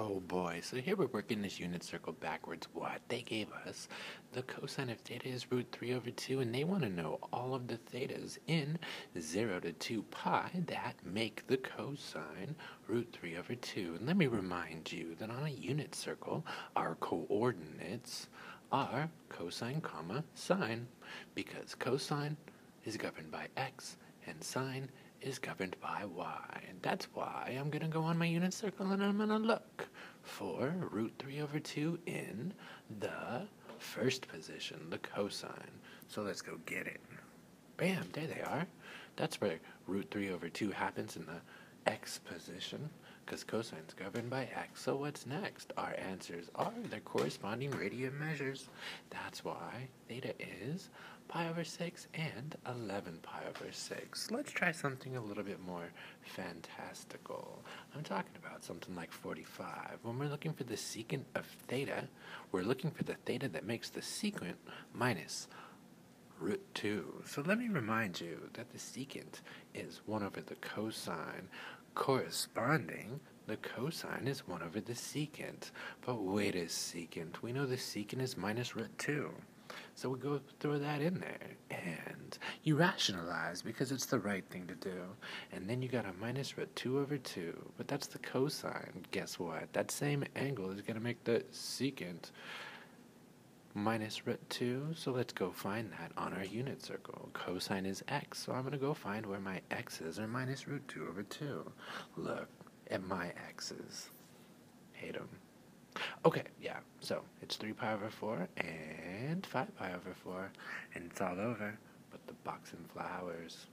Oh, so here we're working this unit circle backwards. What? They gave us the cosine of theta is root 3 over 2, and they want to know all of the thetas in 0 to 2 pi that make the cosine root 3 over 2. And let me remind you that on a unit circle, our coordinates are cosine comma sine, because cosine is governed by x and sine is governed by y. And that's why I'm going to go on my unit circle and I'm going to look for root 3 over 2 in the first position, the cosine. So let's go get it. Bam, there they are. That's where root 3 over 2 happens in the x position because cosine is governed by x. So what's next? Our answers are their corresponding radian measures. That's why theta is pi over 6 and 11 pi over 6. Let's try something a little bit more fantastical. I'm talking about something like 45. When we're looking for the secant of theta, we're looking for the theta that makes the secant minus root 2. So let me remind you that the secant is 1 over the cosine. Corresponding, the cosine is 1 over the secant. But wait a secant. We know the secant is minus root 2. So we go throw that in there. And you rationalize because it's the right thing to do. And then you got a minus root 2 over 2. But that's the cosine. Guess what? That same angle is going to make the secant minus root 2, so let's go find that on our unit circle. Cosine is x, so I'm going to go find where my x's are minus root 2 over 2. Look at my x's. Hate them. Okay, yeah, so it's 3 pi over 4 and 5 pi over 4, and it's all over but the box and flowers.